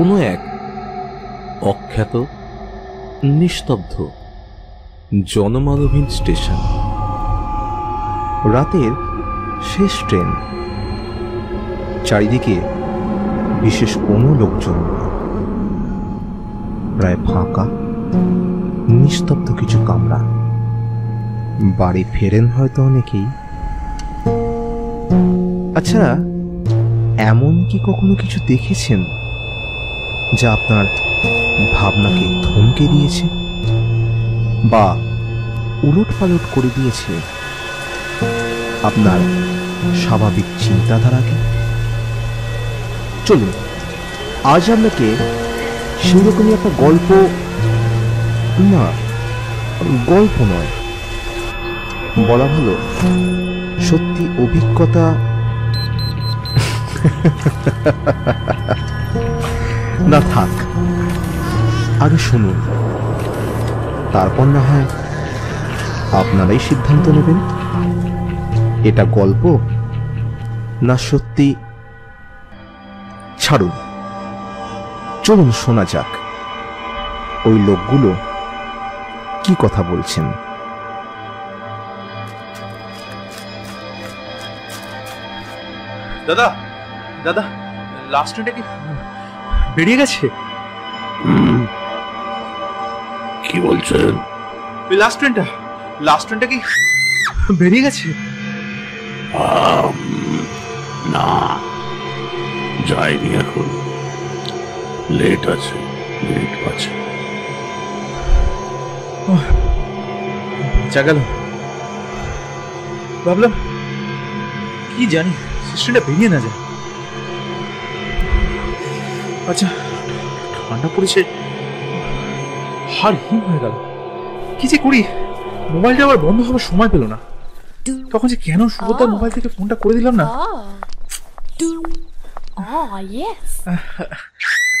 কোনো এক অখ্যাত, নিস্তব্ধ জনমানবহীন স্টেশন। রাতের শেষ ট্রেন। চারিদিকে বিশেষ কোনো লোকজন প্রায় ফাঁকা, নিস্তব্ধ কিছু কামরা। বাড়ি ফেরেন হয়তো অনেকেই। আচ্ছা এমন কি কখনো কিছু দেখেছেন? যা আপনার ভাবনাকে থমকে দিয়েছে বা উলট পালট করে দিয়েছে আপনার স্বাভাবিক চিন্তাধারাকে? চলুন, আজ আপনাকে সেরকমই একটা গল্প, না, গল্প নয়, বলা ভালো সত্যি অভিজ্ঞতা না থাক। আগে শুনুন, তারপর না হয় আপনারাই সিদ্ধান্ত নেবেন? এটা গল্প না সত্যি? ছাড়ুন, চলুন শোনা যাক, ওই লোকগুলো কি কথা বলছেন। দাদা দাদা লাস্ট কি? বেরিয়ে গেছে? কি বলছেন ওই লাস্ট ট্রেনটা লাস্ট ট্রেনটা কি বেরিয়ে গেছে? না। যায়নি এখন। লেট আছে লেট আছে। যা গেল। ভাবলাম কি জানি সিস্টেমটা বেরিয়ে না যায়। আচ্ছা ঠান্ডা পড়েছে। হার হিম হয়ে গেল। কি যে করি? মোবাইলটা আবার বন্ধ হওয়ার সময় পেল না। তখন যে কেন সুভদ্রার. মোবাইল থেকে ফোনটা করে দিলাম না.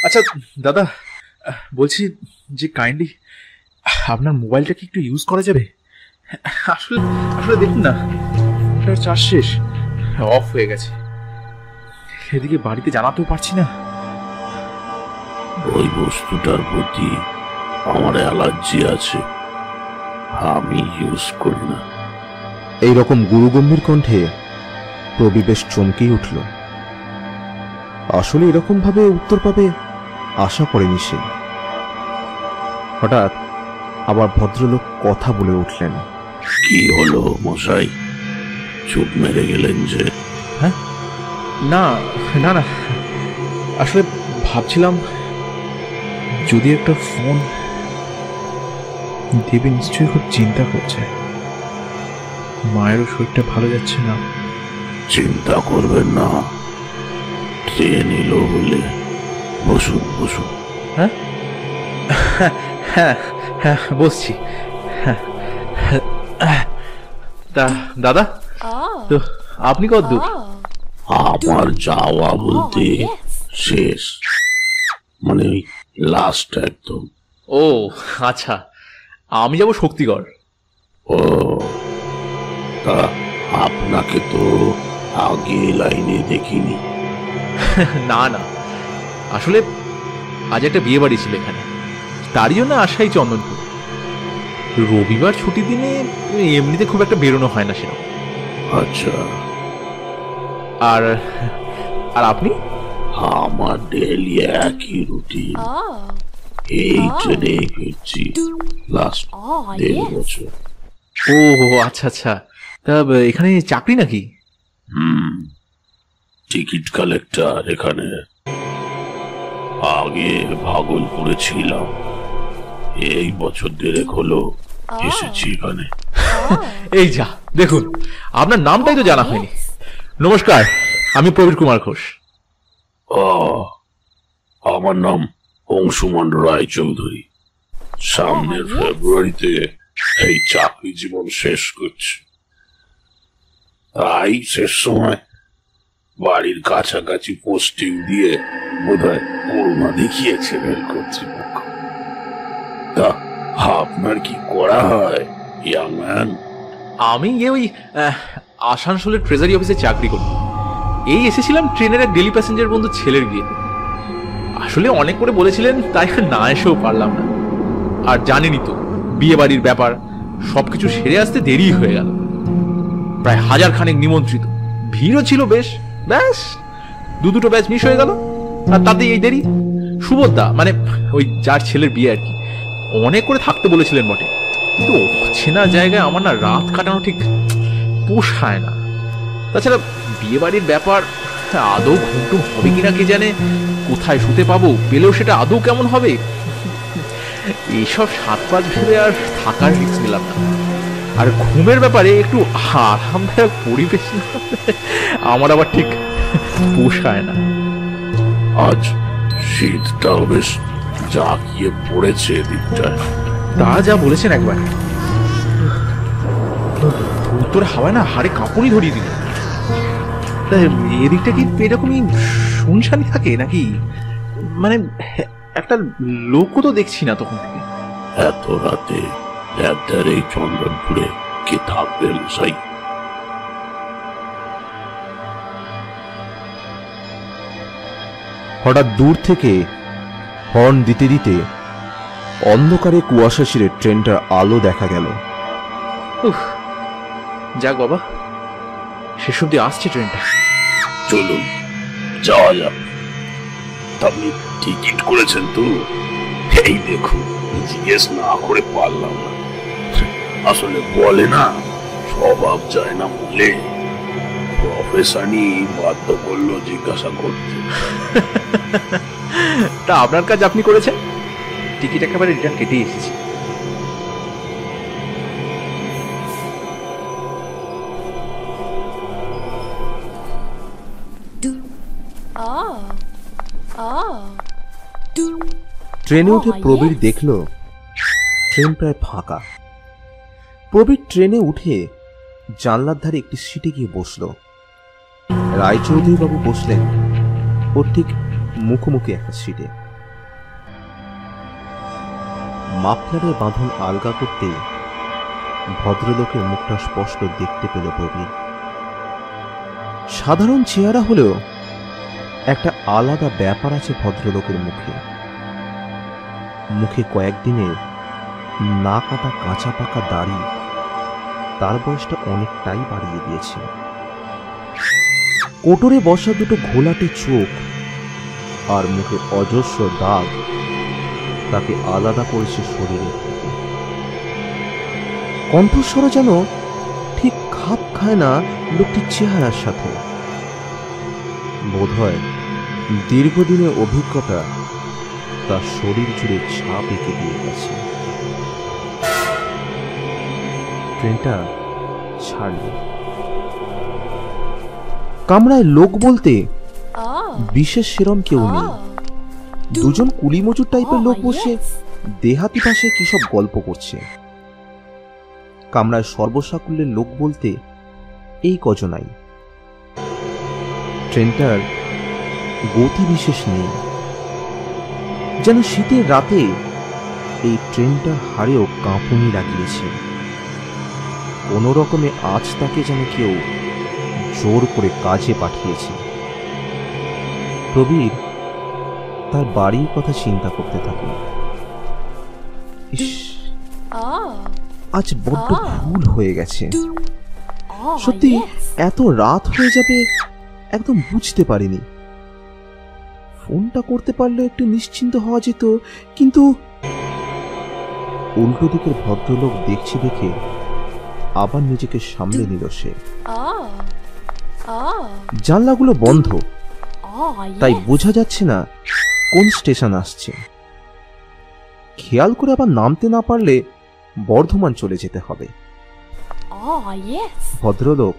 আচ্ছা দাদা বলছি যে কাইন্ডলি আপনার মোবাইলটা কি একটু ইউজ করা যাবে? আসলে আসলে দেখুন না চার্জ শেষ অফ হয়ে গেছে। এদিকে বাড়িতে জানাতেও পারছি না। ওই বস্তুটার প্রতি আমার অ্যালার্জি আছে। আমি ইউজ করি না। এই রকম গুরুগম্ভীর কণ্ঠে প্রবি বেশ চমকেই উঠল। আসলে এরকম ভাবে উত্তর পাবে আশা করেনি সে। হঠাৎ আবার ভদ্রলোক কথা বলে উঠলেন। কি হলো মশাই? চুপ মেরে গেলেন যে। না না না। আসলে ভাবছিলাম যদি একটা ফোন দেবী নিশ্চয়ই খুব চিন্তা করছে। মায়েরও শরীরটা ভালো যাচ্ছে না। চিন্তা করবেন না। ট্রেন এলো বলে। বসুন বসুন। হ্যাঁ? হ্যাঁ হ্যাঁ বসছি। হ্যাঁ তা দাদা. তো আপনি কত দূর. আমার যাওয়া বলতে Oh, শেষ। মানে ওই লাস্ট একদম। ও আচ্ছা। আমি যাব শক্তিগড়। ও তা আপনাকে তো আগে লাইনে দেখিনি। না না। আসলে আজ একটা বিয়ে বাড়ি ছিল এখানে। তারই জন্য আসাই চন্দনপুর। রবিবার ছুটি দিনে এমনিতে খুব একটা বেরোনো হয় না সেরকম। আচ্ছা। আর আর আপনি? আমার ডেলি একই রুটিন Oh. এই ট্রেনে ফিরছি লাস্ট Oh, দেড় বছর। ও আচ্ছা আচ্ছা। তা এখানে চাকরি নাকি? হুম। টিকিট কালেক্টর এখানে। আগে ভাগলপুরে ছিলাম এই বছর দেড়েক হলো এসেছি এখানে। এই যা দেখুন আপনার নামটাই তো জানা হয়নি। নমস্কার আমি প্রবীর কুমার ঘোষ। আমার নাম অংশুমান রায় চৌধুরী সামনের ফেব্রুয়ারিতে এই চাকরি জীবন শেষ করছি। তাই শেষ সময় বাড়ির কাছাকাছি পোস্টিং দিয়ে বোধহয় করোনা দেখিয়েছে রেল কর্তৃপক্ষ। তা আপনার কি করা হয় ইয়াং ম্যান? আমি ওই আহ, আসানসোলের ট্রেজারি অফিসে চাকরি করি এই এসেছিলাম ট্রেনের এক ডেলি প্যাসেঞ্জার বন্ধু ছেলের বিয়ে। আসলে অনেক করে বলেছিলেন, তাই না এসেও পারলাম না। আর জানেনই তো বিয়ে বাড়ির ব্যাপার, সবকিছু সেরে আসতে দেরি হয়ে গেল। প্রায় হাজার খানেক নিমন্ত্রিত। ভিড়ও ছিল বেশ, ব্যাস, দু দুটো ব্যাচ মিস হয়ে গেল, আর তাতে এই দেরি। সুভদ্রা মানে ওই যার ছেলের বিয়ে আর কি, অনেক করে থাকতে বলেছিলেন বটে। কিন্তু অচেনা জায়গায় আমার না রাত কাটানো ঠিক পোষায় না। তাছাড়া বিয়ে বাড়ির ব্যাপার আদৌ ঘুমটুম হবে কিনা কে জানে? কোথায় শুতে পাবো? পেলেও সেটা আদৌ কেমন হবে? এইসব সাত পাঁচ ভেবে আর থাকার রিক্স নিলাম না। আর ঘুমের ব্যাপারে একটু আরামদায়ক পরিবেশ আমার আবার ঠিক পোষায় না। আজ শীতটাও বেশ জাকিয়ে পড়েছে এদিকটায় তা যা বলেছেন একবার। উত্তর হাওয়ায় না হাড়ে কাঁপুনি ধরিয়ে দিল। এদিকটা কি এরকমই শুনশানি থাকে নাকি? মানে একটা লোকও তো দেখছি না তখন থেকে। এত রাতে একদার এই চন্দনপুরে কে থাকবে মশাই হঠাৎ দূর থেকে হর্ন দিতে দিতে অন্ধকারে কুয়াশা ছিঁড়ে ট্রেনটার আলো দেখা গেল। উফ যাক বাবা। শেষ অব্দি আসছে ট্রেনটা। চলুন যাওয়া যাক। আপনি টিকিট করেছেন তো? এই দেখুন জিজ্ঞেস না করে পারলাম না। আসলে বলে না স্বভাব যায় না বলে। প্রফেশনই বাধ্য করল জিজ্ঞাসা করতে। তা আপনার কাজ আপনি করেছেন? টিকিট একেবারে রিটার্ন কেটে এসেছি। ট্রেনে উঠে Oh, প্রবীর দেখল ট্রেন প্রায় ফাঁকা। প্রবীর ট্রেনে উঠে জানলার ধারে একটি সিটে গিয়ে বসল। রায়চৌধুরী বাবু বসলেন ওর ঠিক মুখোমুখি একটা সিটে মাফলারের বাঁধন আলগা করতে ভদ্রলোকের মুখটা স্পষ্ট দেখতে পেল প্রবীর। সাধারণ চেহারা হলেও আলাদা ব্যাপার আছে ভদ্রলোকের মুখে। মুখে কয়েকদিনের না কাটা কাঁচা পাকা দাড়ি তার বয়সটা অনেকটাই বাড়িয়ে দিয়েছে। কোটরে বসা দুটো ঘোলাটে চোখ আর মুখে অজস্র দাগ তাকে আলাদা করেছে শরীরে। কণ্ঠস্বর যেন ঠিক খাপ খায় না লোকটির চেহারার সাথে। বোধহয় দীর্ঘদিনের অভিজ্ঞতা তার শরীর জুড়ে ছাপ এঁকে দিয়ে গেছে। ট্রেনটা ছাড়ল। কামরায় লোক বলতে বিশেষ সেরম কেউ নেই। দুজন কুলি মজুর টাইপের oh, লোক বসে দেহাতি পাশে কি সব গল্প করছে। কামরায় সর্বসাকুল্যের লোক বলতে এই কজনাই। ট্রেনটার গতি বিশেষ নেই। যেন শীতের রাতে এই ট্রেনটার হাড়েও কাঁপুনি লাগিয়েছে। কোন রকমে আজ তাকে যেন কেউ জোর করে কাজে পাঠিয়েছে। প্রবীর তার বাড়ির কথা চিন্তা করতে থাকে। আজ বড্ড ভুল হয়ে গেছে। সত্যি এত রাত হয়ে যাবে একদম বুঝতে পারিনি। ফোনটা করতে পারলে একটু নিশ্চিন্ত হওয়া যেত কিন্তু উল্টো দিকের ভদ্রলোক দেখছে দেখে আবার নিজেকে সামলে নিল সে। জানলাগুলো বন্ধ। তাই বোঝা যাচ্ছে না কোন স্টেশন আসছে। খেয়াল করে আবার নামতে না পারলে বর্ধমান চলে যেতে হবে। ভদ্রলোক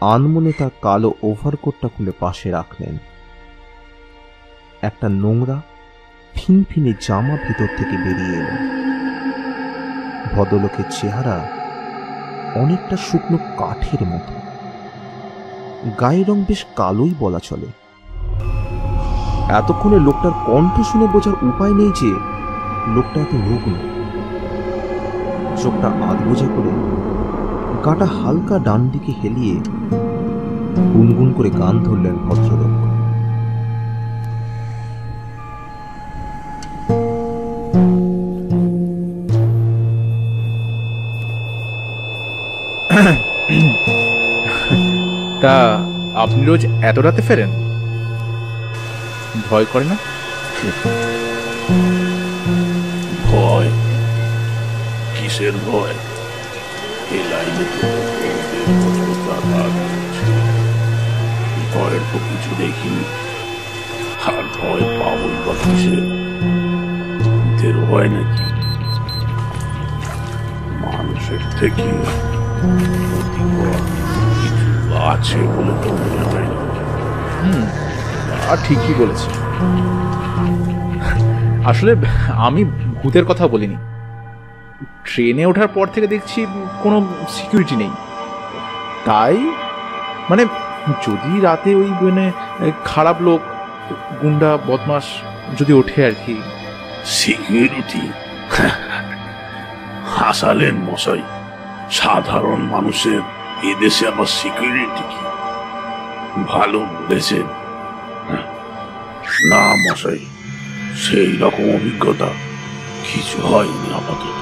আনমনে তার কালো ওভারকোটটা খুলে পাশে রাখলেন। একটা নোংরা, ফিনফিনে জামা ভিতর থেকে বেরিয়ে এলো। ভদ্রলোকের চেহারা অনেকটা শুকনো কাঠের মতো। গায়ের রং বেশ কালোই বলা চলে। এতক্ষণে লোকটার কণ্ঠ শুনে বোঝার উপায় নেই যে লোকটা এত রুগ্ন। চোখটা আধবোঝা করে গাটা হালকা ডান দিকে হেলিয়ে গুনগুন করে গান ধরলেন ভদ্রলোক। আপনি রোজ এত রাতে ফেরেন? ভয় করে না? ভয়? কিসের ভয়? তো কিছু দেখিনি আর ভয় ভয় নাকি? মানুষের থেকে আছে বলে তো মনে হয় না। আর ঠিকই বলেছে। আসলে আমি ভূতের কথা বলিনি। ট্রেনে ওঠার পর থেকে দেখছি কোনো সিকিউরিটি নেই। তাই মানে যদি রাতে ওই মানে খারাপ লোক গুন্ডা বদমাস যদি ওঠে আর কি। সিকিউরিটি হাসালেন মশাই সাধারণ মানুষের এদেশে আমার সিকিউরিটি কি? ভালো বলেছেন না মশাই, সেই রকম অভিজ্ঞতা কিছু হয়নি আপাতত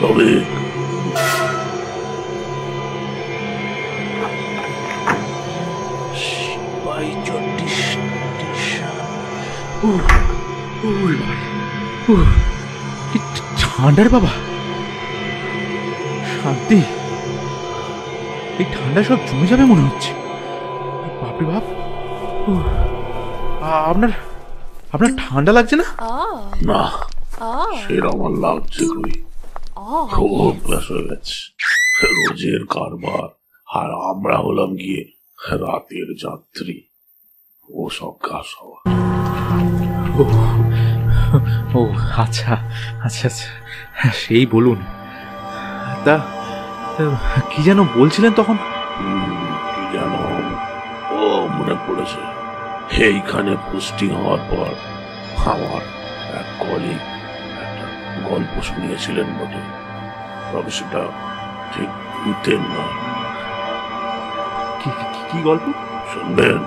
তবে ঠান্ডার বাবা। শান্তি। এই ঠান্ডা সব জমে যাবে মনে হচ্ছে। বাপরে বাপ। আপনার আপনার ঠান্ডা লাগছে না. না. সেরা আমার লাগছে কই. খুব অভ্যাস হয়ে গেছে। রোজের কারবার আর আমরা হলাম গিয়ে রাতের যাত্রী। ও সব কাজ হওয়া। ও ও আচ্ছা আচ্ছা আচ্ছা। হ্যাঁ, সেই বলুন। তা, কি যেন বলছিলেন তখন? জানো ও মনে পড়েছে। এইখানে পোস্টিং হওয়ার পর আমার এক কলিগ একটা গল্প শুনিয়েছিলেন বটে। তবে সেটা ঠিক ভূতের নয়। কি- কি গল্প? শুনবেন?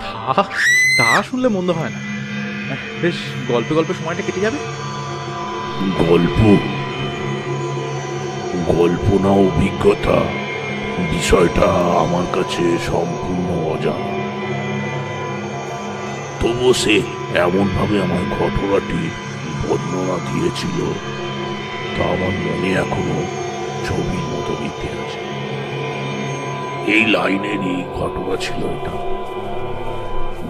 তা তা শুনলে মন্দ হয় না। বেশ গল্পে গল্পে সময়টা কেটে যাবে। গল্প? গল্প না অভিজ্ঞতা বিষয়টা আমার কাছে সম্পূর্ণ অজানা। তবুও সে এমন ভাবে আমার ঘটনাটি বর্ণনা দিয়েছিল তা আমার মনে এখনও ছবির মতো বিতে আছে। এই লাইনেরই ঘটনা ছিল এটা।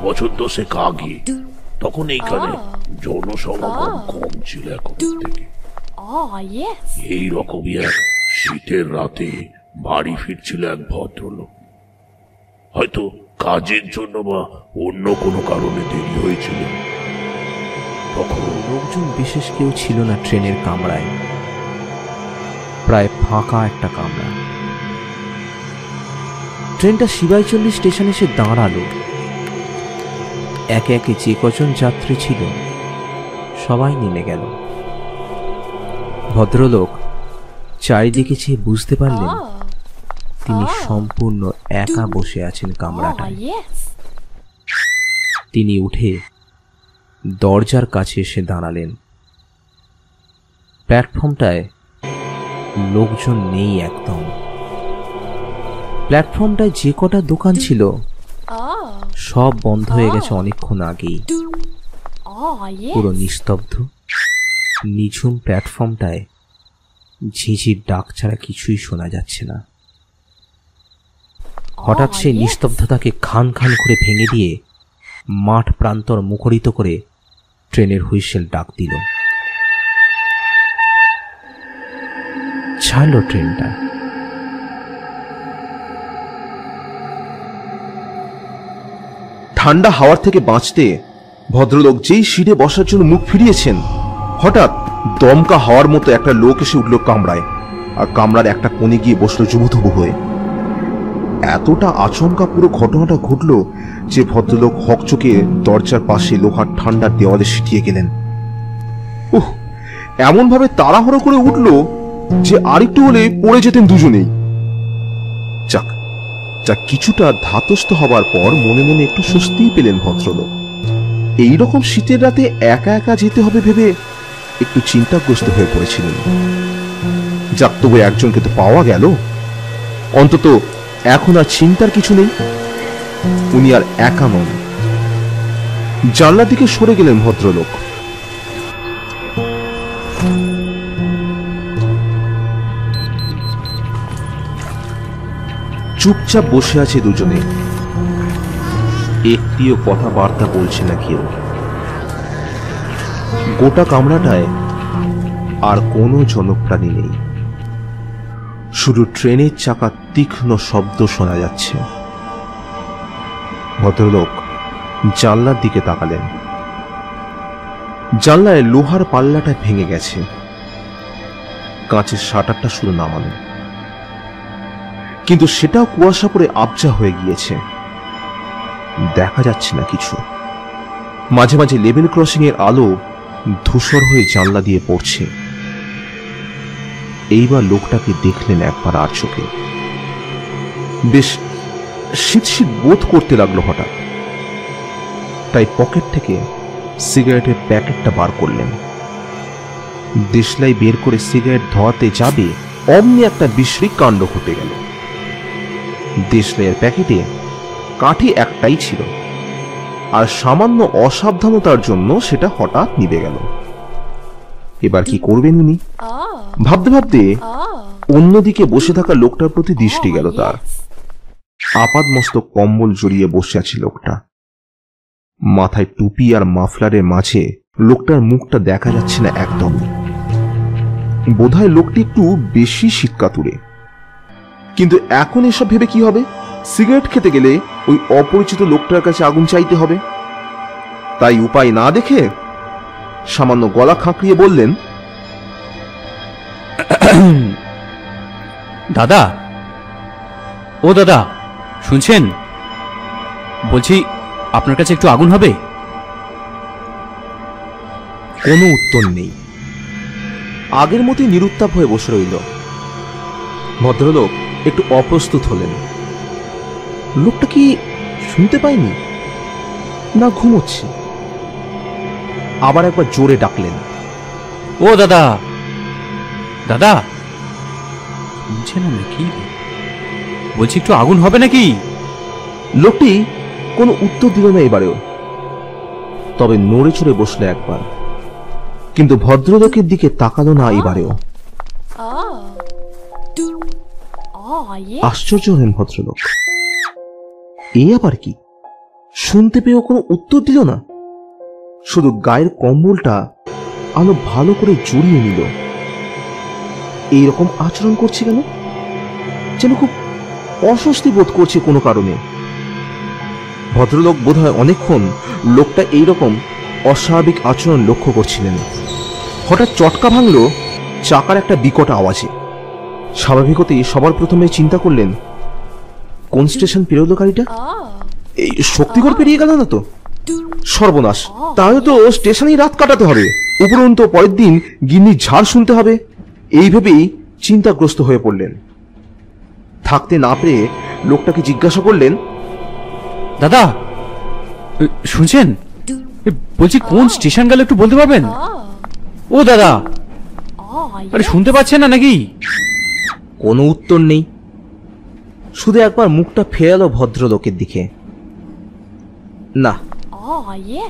বছর দশেক আগে তখন এইখানে জনসমাগম কম ছিল এখন থেকে. এই রকমই এক শীতের রাতে বাড়ি ফিরছিল এক ভদ্রলোক। হয়তো কাজের জন্য বা অন্য কোনো কারণে দেরি হয়েছিল। তখন লোকজন বিশেষ কেউ ছিল না ট্রেনের কামরায়। প্রায় ফাঁকা একটা কামরা। ট্রেনটা শিবাইচল্লি স্টেশন এসে দাঁড়াল। একে একে যে কজন যাত্রী ছিল সবাই নেমে গেল। ভদ্রলোক চারিদিকে চেয়ে বুঝতে পারলেন Oh. তিনি Ah. সম্পূর্ণ একা বসে আছেন Oh, কামরাটায় তিনি উঠে দরজার কাছে এসে দাঁড়ালেন। প্ল্যাটফর্মটায় লোকজন নেই একদম। প্ল্যাটফর্মটায় যে কটা দোকান ছিল Oh. সব বন্ধ হয়ে গেছে অনেকক্ষণ আগেই। Oh, পুরো নিস্তব্ধ। নিঝুম প্ল্যাটফর্মটায় ঝিঝির ডাক ছাড়া কিছুই শোনা যাচ্ছে না। হঠাৎ Oh, সেই yes. নিস্তব্ধতাকে খান খান করে ভেঙে দিয়ে মাঠ প্রান্তর মুখরিত করে ট্রেনের হুইসেল ডাক দিল। ছাড়ল ট্রেনটা। ঠান্ডা হাওয়ার থেকে বাঁচতে ভদ্রলোক যেই সিটে বসার জন্য মুখ ফিরিয়েছেন হঠাৎ দমকা হওয়ার মতো একটা লোক এসে উঠল কামড়ায় আর কামড়ার একটা কোণে গিয়ে বসল জুবুথুবু হয়ে। এতটা আচমকা পুরো ঘটনাটা ঘটলো যে ভদ্রলোক হকচকে দরজার পাশে লোহার ঠান্ডার দেওয়ালে সিটিয়ে গেলেন। উহ, এমনভাবে তাড়াহুড়ো করে উঠল যে আরেকটু হলে পড়ে যেতেন দুজনেই। যাক, যা কিছুটা ধাতস্থ হবার পর মনে মনে একটু স্বস্তিই পেলেন ভদ্রলোক। এই রকম শীতের রাতে একা একা যেতে হবে ভেবে একটু চিন্তাগ্রস্ত হয়ে পড়েছিলেন। যাক, তবু একজনকে তো পাওয়া গেল। অন্তত এখন আর চিন্তার কিছু নেই। উনি আর একা নন। জানলার দিকে সরে গেলেন ভদ্রলোক। চুপচাপ বসে আছে দুজনে। একটিও কথাবার্তা বলছে না কেউ। গোটা কামরাটায় আর কোনো জনপ্রাণী নেই। শুধু ট্রেনের চাকার তীক্ষ্ণ শব্দ শোনা যাচ্ছে। ভদ্রলোক জানলার দিকে তাকালেন। জানলায় লোহার পাল্লাটা ভেঙে গেছে। কাঁচের শাটারটা শুধু নামানো কিন্তু সেটাও কুয়াশা পরে আবজা হয়ে গিয়েছে। দেখা যাচ্ছে না কিছু। মাঝে মাঝে লেভেল ক্রসিং এর আলো ধূসর হয়ে জানলা দিয়ে পড়ছে। এইবার লোকটাকে দেখলেন একবার আর চোখে বেশ শীত শীত বোধ করতে লাগল হঠাৎ। তাই পকেট থেকে সিগারেটের প্যাকেটটা বার করলেন। দেশলাই বের করে সিগারেট ধোয়াতে যাবে অমনি একটা বিশ্রী কাণ্ড ঘটে গেল। দেশলাইয়ের প্যাকেটে কাঠি একটাই ছিল। আর সামান্য অসাবধানতার জন্য সেটা হঠাৎ নিভে গেল। এবার কি করবেন উনি. ভাবতে ভাবতে. অন্যদিকে বসে থাকা লোকটার প্রতি দৃষ্টি Oh, গেল তার। আপাদ মস্তক কম্বল জড়িয়ে বসে আছে লোকটা। মাথায় টুপি আর মাফলারের মাঝে লোকটার মুখটা দেখা যাচ্ছে না একদম। বোধহয় লোকটি একটু বেশি শিক্ষাতুরে। কিন্তু এখন এসব ভেবে কি হবে? সিগারেট খেতে গেলে ওই অপরিচিত লোকটার কাছে আগুন চাইতে হবে। তাই উপায় না দেখে সামান্য গলা খাঁকড়িয়ে বললেন দাদা? ও দাদা শুনছেন? বলছি আপনার কাছে একটু আগুন হবে? কোনো উত্তর নেই। আগের মতোই নিরুত্তাপ হয়ে বসে রইল। ভদ্রলোক একটু অপ্রস্তুত হলেন। লোকটা কি শুনতে পায়নি না ঘুমোচ্ছে। আবার একবার জোরে ডাকলেন। ও দাদা। দাদা। শুনছেন না কি রে? বলছি একটু আগুন হবে নাকি? লোকটি কোনো উত্তর দিল না এবারেও। তবে নড়ে চড়ে বসলে একবার। কিন্তু ভদ্রলোকের দিকে তাকালো না এবারেও। yes. আশ্চর্য হলেন ভদ্রলোক। এই আবার কি? শুনতে পেয়েও কোনো উত্তর দিল না। শুধু গায়ের কম্বলটা আলো ভালো করে জড়িয়ে নিল। এইরকম আচরণ করছে কেন? যেন খুব অস্বস্তি বোধ করছে কোনো কারণে। ভদ্রলোক বোধহয় অনেকক্ষণ লোকটা এইরকম অস্বাভাবিক আচরণ লক্ষ্য করছিলেন। হঠাৎ চটকা ভাঙল চাকার একটা বিকট আওয়াজে। স্বাভাবিকতেই সবার প্রথমে চিন্তা করলেন কোন স্টেশন পেরোলো গাড়িটা. এই শক্তিগড় পেরিয়ে গেল না তো? সর্বনাশ। তাহলে তো স্টেশনেই রাত কাটাতে হবে। উপরন্ত পরের দিন গিন্নির ঝাড় শুনতে হবে। এই ভেবেই চিন্তাগ্রস্ত হয়ে পড়লেন। থাকতে না পেরে লোকটাকে জিজ্ঞাসা করলেন দাদা শুনছেন? বলছি কোন স্টেশন গেল একটু বলতে পারবেন. ও দাদা আরে শুনতে পাচ্ছেন না নাকি? কোনো উত্তর নেই। শুধু একবার মুখটা ফেরালো ভদ্রলোকের দিকে। না। Oh,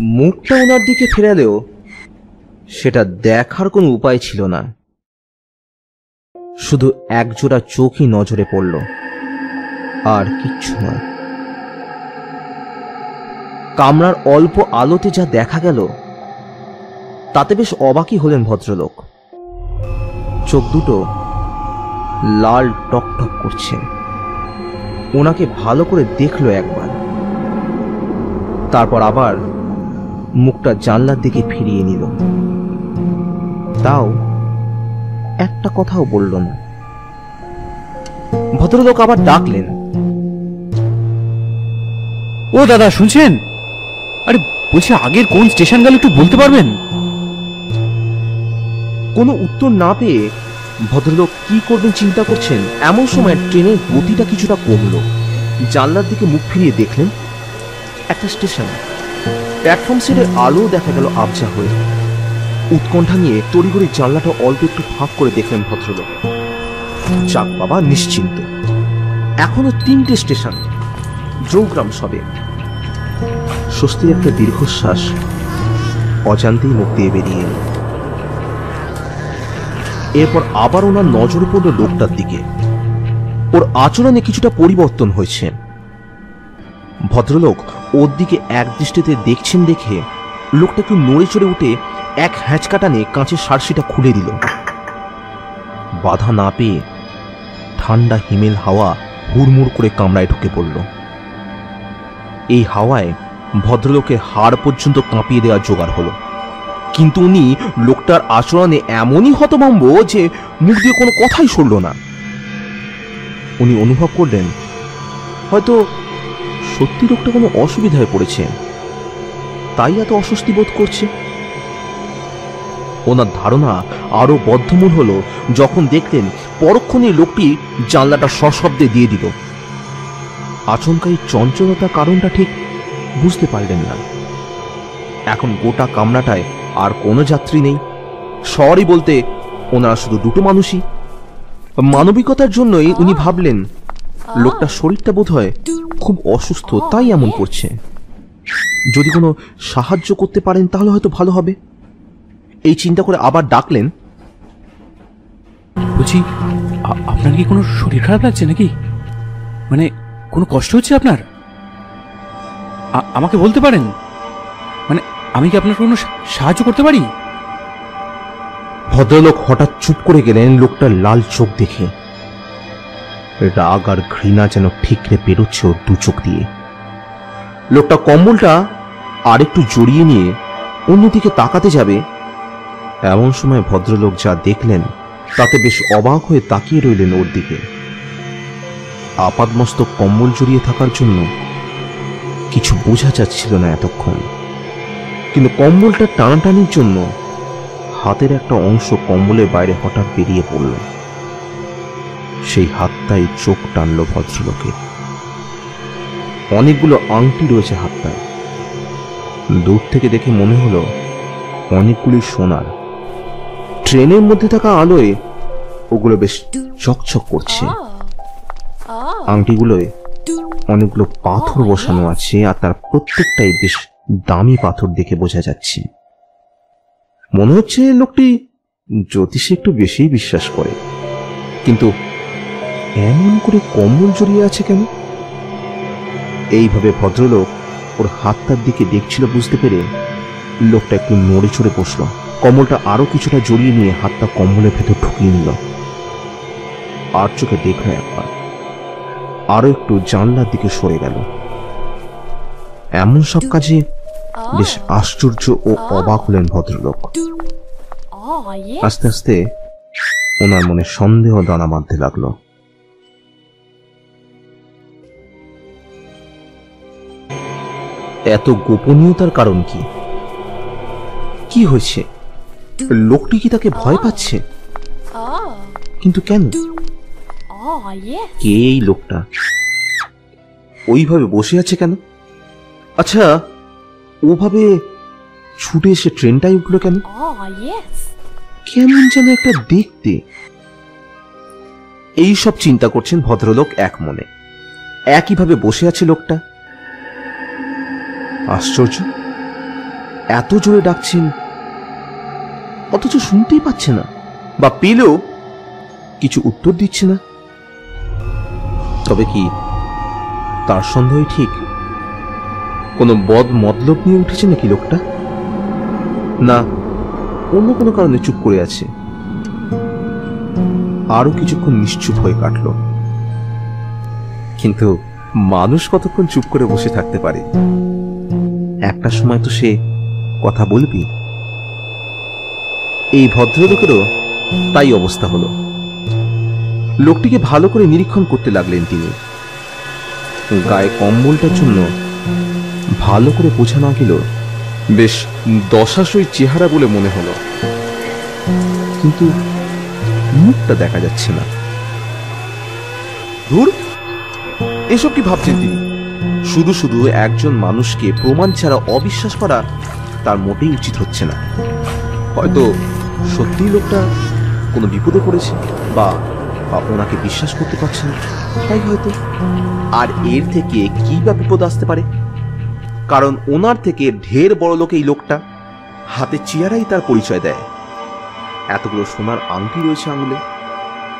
মুখটা ওনার দিকে ফেরালেও সেটা দেখার কোনো উপায় ছিল না। শুধু একজোড়া চোখই নজরে পড়ল। আর কিচ্ছু নয় কামরার অল্প আলোতে যা দেখা গেল তাতে বেশ অবাকই হলেন ভদ্রলোক। চোখ দুটো লাল টকটক করছে। ওনাকে ভালো করে দেখল একবার। তারপর আবার মুখটা জানলার দিকে ফিরিয়ে নিল। তাও একটা কথাও বলল না। ভদ্রলোক আবার ডাকলেন। ও দাদা শুনছেন? আরে বলছি আগের কোন স্টেশন গেল একটু বলতে পারবেন? কোনো উত্তর না পেয়ে ভদ্রলোক কি করবেন চিন্তা করছেন? এমন সময় ট্রেনের গতিটা কিছুটা কমলো। জানলার দিকে মুখ ফিরিয়ে দেখলেন, একটা স্টেশন। প্ল্যাটফর্ম সেটের আলো দেখা গেল আবজা হয়ে। উৎকণ্ঠা নিয়ে তড়িঘড়ি জানলাটা অল্প একটু ফাঁক করে দেখলেন ভদ্রলোক। যাক বাবা, নিশ্চিন্ত। এখনও তিনটে স্টেশন দ্রৌগ্রাম সবে। স্বস্তির একটা দীর্ঘশ্বাস অজান্তেই মুখ দিয়ে বেরিয়ে এলো। এরপর আবার ওনার নজর পড়ল লোকটার দিকে। ওর আচরণে কিছুটা পরিবর্তন হয়েছে। ভদ্রলোক ওর দিকে এক দৃষ্টিতে দেখছেন দেখে লোকটা একটু নড়ে চড়ে উঠে এক হ্যাঁচকাটানে কাঁচের সারসিটা খুলে দিল। বাধা না পেয়ে ঠান্ডা হিমেল হাওয়া হুড়মুড় করে কামড়ায় ঢুকে পড়ল। এই হাওয়ায় ভদ্রলোকের হাড় পর্যন্ত কাঁপিয়ে দেওয়া জোগাড় হলো। কিন্তু উনি লোকটার আচরণে এমনই হতভম্ব যে মুখ দিয়ে কোনো কথাই সরল না। উনি অনুভব করলেন, হয়তো সত্যি লোকটা কোনো অসুবিধায় পড়েছে। তাই এত অস্বস্তি বোধ করছে। ওনার ধারণা আরও বদ্ধমূল হলো যখন দেখলেন পরক্ষণে লোকটি জানলাটা সশব্দে দিয়ে দিল। আচমকাই চঞ্চলতা কারণটা ঠিক বুঝতে পারলেন না। এখন গোটা কামরাটায় আর কোনো যাত্রী নেই। শহরই বলতে ওনারা শুধু দুটো মানুষই। মানবিকতার জন্যই উনি ভাবলেন লোকটার শরীরটা বোধ হয় খুব অসুস্থ, তাই এমন করছে। যদি কোনো সাহায্য করতে পারেন তাহলে হয়তো ভালো হবে। এই চিন্তা করে আবার ডাকলেন। বলছি আপনার কি কোনো শরীর খারাপ লাগছে নাকি? মানে কোনো কষ্ট হচ্ছে আপনার? আমাকে বলতে পারেন? আমি কি আপনার কোনো সাহায্য করতে পারি? ভদ্রলোক হঠাৎ চুপ করে গেলেন, লোকটার লাল চোখ দেখে। রাগ আর ঘৃণা যেন ঠিকরে বেরোচ্ছে ওর দু চোখ দিয়ে। লোকটা কম্বলটা আরেকটু জড়িয়ে নিয়ে অন্যদিকে তাকাতে যাবে। এমন সময় ভদ্রলোক যা দেখলেন, তাতে বেশ অবাক হয়ে তাকিয়ে রইলেন ওর দিকে। আপাদমস্তক কম্বল জড়িয়ে থাকার জন্য কিছু বোঝা যাচ্ছিল না এতক্ষণ। কিন্তু কম্বলটা টানাটানির জন্য হাতের একটা অংশ কম্বলের বাইরে হঠাৎ বেরিয়ে পড়ল। সেই হাতটাই চোখ টানল ভদ্রলোকে। অনেকগুলো আংটি রয়েছে হাতটায়। দূর থেকে দেখে মনে হলো অনেকগুলি সোনার। ট্রেনের মধ্যে থাকা আলোয় ওগুলো বেশ চকচক করছে. আংটিগুলোয় অনেকগুলো পাথর বসানো আছে আর তার প্রত্যেকটাই বেশ দামি পাথর দেখে বোঝা যাচ্ছে। মনে হচ্ছে লোকটি জ্যোতিষে একটু বেশি বিশ্বাস করে। কিন্তু এমন করে কম্বল জড়িয়ে আছে কেন? এইভাবে ভদ্রলোক ওর হাতটার দিকে দেখছিল বুঝতে পেরে লোকটা একটু নড়ে চড়ে বসল। কম্বলটা আরও কিছুটা জড়িয়ে নিয়ে হাতটা কম্বলের ভেতর ঢুকিয়ে নিল। আর চোখে দেখল একবার। আরও একটু জানলার দিকে সরে গেল। এমন সব কাজে বেশ আশ্চর্য ও অবাক হলেন ভদ্রলোক। Oh, আস্তে আস্তে ওনার মনে সন্দেহ দানা বাঁধতে লাগল। এত গোপনীয়তার কারণ কি? কি হয়েছে? লোকটি কি তাকে ভয় পাচ্ছে? Oh. কিন্তু কেন? Oh, কে এই লোকটা? ওইভাবে বসে আছে কেন? আচ্ছা ওভাবে ছুটে এসে ট্রেনটাই উঠল কেন? Oh, কেমন যেন একটা দেখতে। এই সব চিন্তা করছেন ভদ্রলোক এক মনে। একইভাবে বসে আছে লোকটা। আশ্চর্য। এত জোরে ডাকছেন। অথচ শুনতেই পাচ্ছে না। বা পেলেও কিছু উত্তর দিচ্ছে না। তবে কি তার সন্দেহ ঠিক? কোনো বদ মতলব নিয়ে উঠেছে নাকি লোকটা? না, অন্য কোনো কারণে চুপ করে আছে। আরও কিছুক্ষণ নিশ্চুপ হয়ে কাটল। কিন্তু মানুষ কতক্ষণ চুপ করে বসে থাকতে পারে? একটা সময় তো সে কথা বলবি এই ভদ্রলোকেরও তাই অবস্থা হলো। লোকটিকে ভালো করে নিরীক্ষণ করতে লাগলেন তিনি। গায়ে কম্বলটার জন্য ভালো করে বোঝা না গেল, বেশ দশাশই চেহারা বলে মনে হলো। কিন্তু মুখটা দেখা যাচ্ছে না। ধুর, এসব কি ভাবছেন তিনি? শুধু শুধু একজন মানুষকে প্রমাণ ছাড়া অবিশ্বাস করা তার মোটেই উচিত হচ্ছে না। হয়তো সত্যিই লোকটা কোনো বিপদে পড়েছে বা ওনাকে বিশ্বাস করতে পারছে না। তাই হয়তো। আর এর থেকে কি বা বিপদ আসতে পারে? কারণ ওনার থেকে ঢের বড় লোক এই লোকটা। হাতে চেয়ারাই তার পরিচয় দেয়। এতগুলো সোনার আংটি রয়েছে আঙুলে।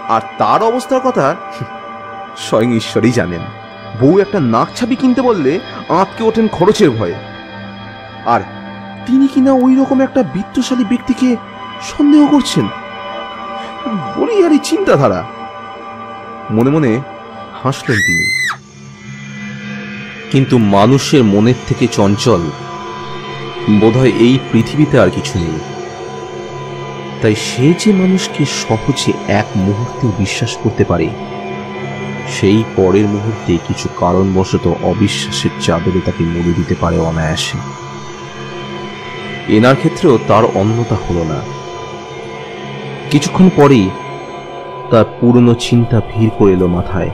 আর তার অবস্থার কথা স্বয়ং ঈশ্বরই জানেন। বউ একটা নাক ছাবি কিনতে বললে আঁতকে ওঠেন খরচের ভয়ে। আর তিনি কিনা ওই রকম একটা বিত্তশালী ব্যক্তিকে সন্দেহ করছেন। বলি আর এই চিন্তাধারা। মনে মনে হাসলেন তিনি। কিন্তু মানুষের মনের থেকে চঞ্চল। বোধহয় এই পৃথিবীতে আর কিছু নেই। তাই সে যে মানুষকে সহজে এক মুহূর্তে বিশ্বাস করতে পারে, সেই পরের মুহূর্তে কিছু কারণবশত অবিশ্বাসের চাদরে তাকে মুড়ে দিতে পারে অনায়াসে। এনার ক্ষেত্রেও তার অন্যতা হলো না। কিছুক্ষণ পরেই তার পুরনো চিন্তা ভিড় করে এলো মাথায়।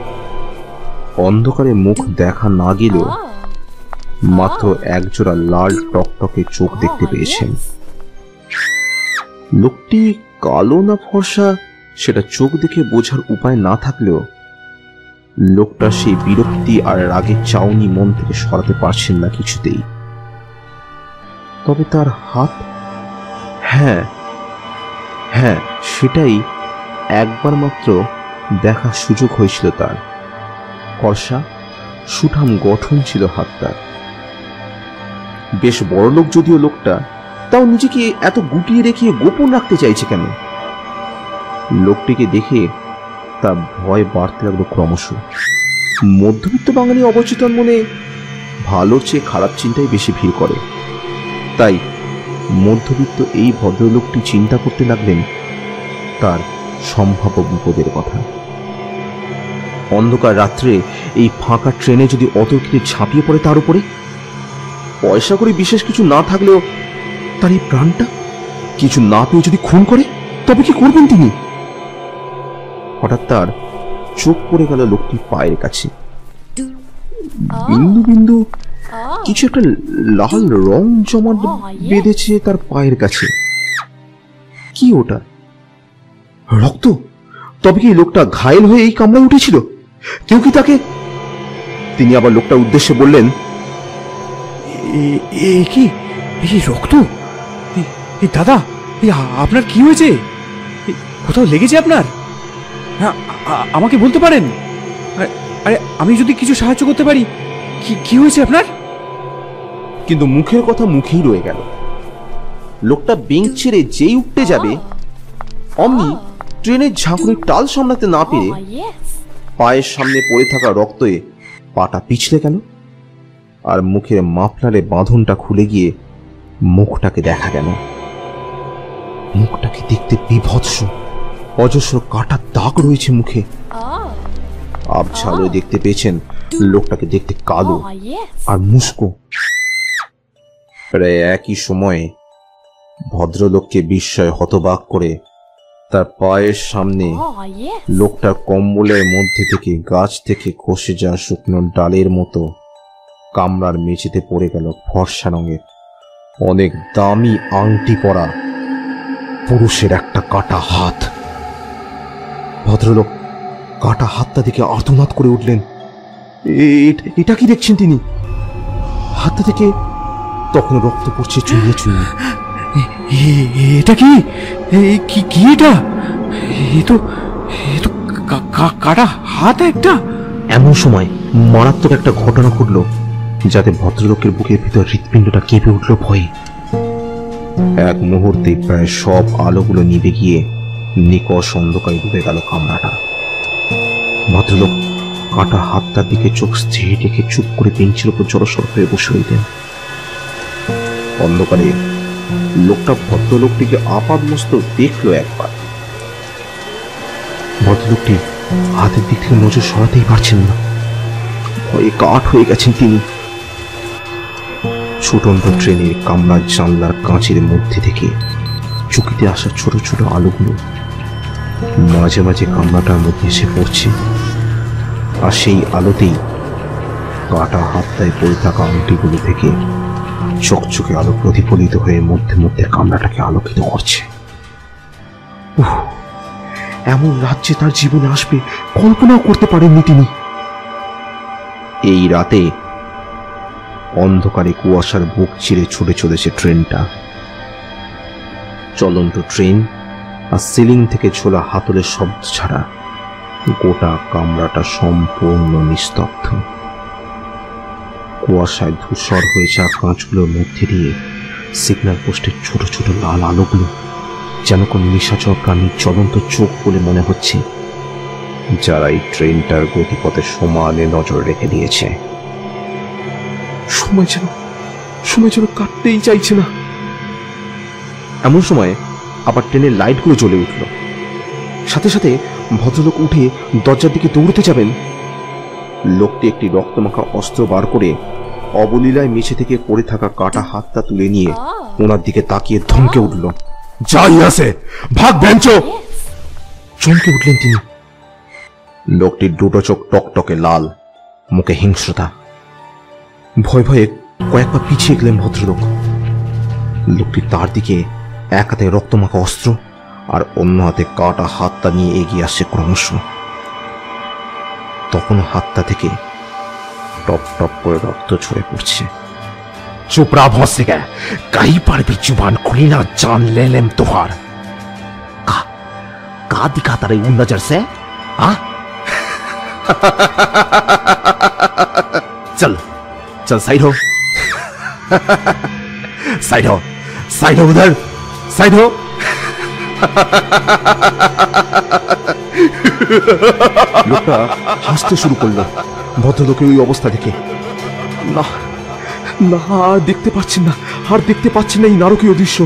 অন্ধকারে মুখ দেখা না গেলেও Oh. মাত্র একজোড়া লাল টকটকে চোখ দেখতে Oh, পেয়েছেন। লোকটি কালো না ফর্সা সেটা চোখ দেখে বোঝার উপায় না থাকলেও লোকটা সেই বিরক্তি আর রাগের চাউনি মন থেকে সরাতে পারছেন না কিছুতেই। তবে তার হাত? হ্যাঁ হ্যাঁ সেটাই একবার মাত্র দেখার সুযোগ হয়েছিল তার। ফর্সা সুঠাম গঠন ছিল হাতটার। বেশ বড় লোক যদিও লোকটা, তাও নিজেকে এত গুটিয়ে রেখে গোপন রাখতে চাইছে কেন? লোকটিকে দেখে তার ভয় বাড়তে লাগল ক্রমশ। মধ্যবিত্ত বাঙালি অবচেতন মনে ভালোর চেয়ে খারাপ চিন্তাই বেশি ভিড় করে। তাই মধ্যবিত্ত এই ভদ্রলোকটি চিন্তা করতে লাগলেন তার সম্ভাব্য বিপদের কথা। অন্ধকার রাত্রে এই ফাঁকা ট্রেনে যদি অতর্কিতে ঝাঁপিয়ে পড়ে তার উপরে? পয়সা করে বিশেষ কিছু না থাকলেও তার এই প্রাণটা? কিছু না পেয়ে যদি খুন করে, তবে কি করবেন তিনি? হঠাৎ তার চোখ পড়ে গেল লোকটির পায়ের কাছে। বিন্দু বিন্দু. কিছু একটা লাল রং জমাট বেঁধেছে তার পায়ের কাছে। কি ওটা? রক্ত? তবে কি লোকটা ঘায়েল হয়ে এই কামড়ায় উঠেছিল? কেউ কি তাকে? তিনি আবার লোকটার উদ্দেশ্যে বললেন এ- কি? এই রক্ত? এই দাদা এই আপনার কি হয়েছে? কোথাও লেগেছে আপনার? হ্যাঁ আমাকে বলতে পারেন? আরে- আমি যদি কিছু সাহায্য করতে পারি কি কি হয়েছে আপনার? কিন্তু মুখের কথা মুখেই রয়ে গেল। লোকটা বেঞ্চ ছেড়ে যেই উঠতে যাবে অমনি ট্রেনের ঝাঁকুনির টাল সামলাতে না পেরে Oh. পায়ের সামনে পড়ে থাকা রক্তে পাটা পিছলে গেল আর মুখের মাফলারে বাঁধনটা খুলে গিয়ে মুখটাকে দেখা গেল মুখটাকে দেখতে বিভৎস। অজস্র কাটার দাগ রয়েছে মুখে. আবছালোয় দেখতে পেয়েছেন লোকটাকে দেখতে কালো Oh, আর মুস্কো। প্রায় একই সময়ে ভদ্রলোককে বিস্ময় হতবাক করে তার পায়ের সামনে Oh. লোকটার কম্বলের মধ্যে থেকে গাছ থেকে খসে যাওয়া শুকনো ডালের মতো কামরার মেঝেতে পড়ে গেল ফর্সা রঙের। অনেক দামি আংটি পরা পুরুষের একটা কাটা হাত। ভদ্রলোক কাটা হাতটা দেখে আর্তনাদ করে উঠলেন। "এ- এ- এটা কি দেখছেন তিনি? হাতটা থেকে তখন রক্ত পড়ছে চুইয়ে চুইয়ে। এটা কি? কি এটা? এ তো এ তো কাটা হাত একটা। এমন সময় মারাত্মক একটা ঘটনা ঘটলো, যাতে ভদ্রলোকের বুকের ভিতর হৃৎপিণ্ডটা কেঁপে উঠল ভয়ে। এক মুহূর্তে প্রায় সব আলোগুলো নিভে গিয়ে নিকষ অন্ধকারে ডুবে গেল কামরাটা। ভদ্রলোক কাটা হাতটার দিকে চোখ স্থির রেখে চুপ করে বেঞ্চের উপর জড়সড় হয়ে বসে রইলেন। অন্ধকারে লোকটা ভদ্রলোকটিকে আপাদ মস্তক দেখল একবার। ভদ্রলোকটি হাতের দিক থেকে নজর সরাতেই পারছেন না। কাঠ হয়ে গেছেন তিনি। ছুটন্ত ট্রেনের কামরার জানলার কাঁচের মধ্যে থেকে চুকিতে আসা ছোট ছোট আলোগুলো মাঝে মাঝে কামরাটার মধ্যে এসে পড়ছে। আর সেই আলোতেই কাটা হাতটায় পড়ে থাকা আংটিগুলো থেকে চকচকে আলো প্রতিফলিত হয়ে মধ্যে মধ্যে কামরাটাকে আলোকিত করছে। এমন রাজ্যে তার জীবনে আসবে, কল্পনাও করতে পারেননি তিনি। এই রাতে অন্ধকারে কুয়াশার বুক চিরে ছুটে চলেছে ট্রেনটা। চলন্ত ট্রেন আর সিলিং থেকে ছোলা হাতলের শব্দ ছাড়া গোটা কামরাটা সম্পূর্ণ নিস্তব্ধ। কুয়াশায় ধূসর হয়ে যাওয়া কাঁচগুলোর মধ্যে দিয়ে সিগন্যাল পোস্টের ছোট ছোট লাল আলোগুলো যেন কোন নিশাচর প্রাণীর চলন্ত চোখ বলে মনে হচ্ছে। যারা এই ট্রেনটার গতিপথে সমানে নজর রেখে দিয়েছে। সময় যেন সময় যেন কাটতেই চাইছে না। এমন সময় আবার ট্রেনের লাইটগুলো জ্বলে উঠল। সাথে সাথে ভদ্রলোক উঠে দরজার দিকে দৌড়তে যাবেন। লোকটি একটি রক্তমাখা অস্ত্র বার করে অবলীলায় মিছে থেকে পড়ে থাকা কাটা হাতটা তুলে নিয়ে. ওনার দিকে তাকিয়ে ধমকে উঠল। যাই আছে ভাগ বেঞ্চ চমকে উঠলেন তিনি। লোকটির দুটো চোখ টকটকে লাল মুখে হিংস্রতা। ভয় ভয়ে কয়েক পা পিছিয়ে গেলেন ভদ্রলোক। লোকটি তার দিকে এক হাতে রক্তমাখা অস্ত্র আর অন্য হাতে কাটা হাতটা নিয়ে এগিয়ে আসছে ক্রমশ। তখন হাতটা থেকে টপ টপ করে রক্ত ঝরে পড়ছে চুপ রা ভসে গে কাই পারবি জুবান খুলি না জান লেলেম তোহার का का दिखाता रही उन नजर से हाँ चल चल साइड हो साइड हो साइड हो उधर साइड हो লোকটা হাসতে শুরু করল। ভদ্রলোকের ওই অবস্থা দেখে। না না, আর দেখতে পাচ্ছেন না, আর দেখতে পাচ্ছেন না এই নারকীয় দৃশ্য।